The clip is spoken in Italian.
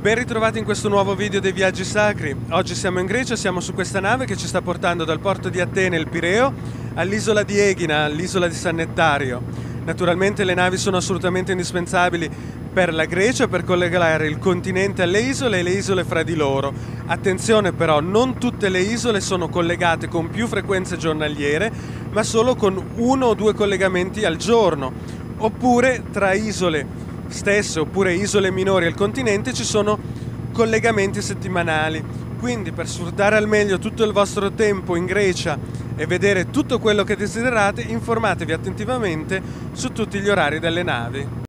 Ben ritrovati in questo nuovo video dei viaggi sacri. Oggi siamo in Grecia, siamo su questa nave che ci sta portando dal porto di Atene, il Pireo, all'isola di Egina, all'isola di San Nettario. Naturalmente le navi sono assolutamente indispensabili per la Grecia per collegare il continente alle isole e le isole fra di loro. Attenzione però, non tutte le isole sono collegate con più frequenze giornaliere, ma solo con uno o due collegamenti al giorno. Oppure tra isole stesse oppure isole minori al continente ci sono collegamenti settimanali. Quindi per sfruttare al meglio tutto il vostro tempo in Grecia e vedere tutto quello che desiderate, informatevi attentivamente su tutti gli orari delle navi.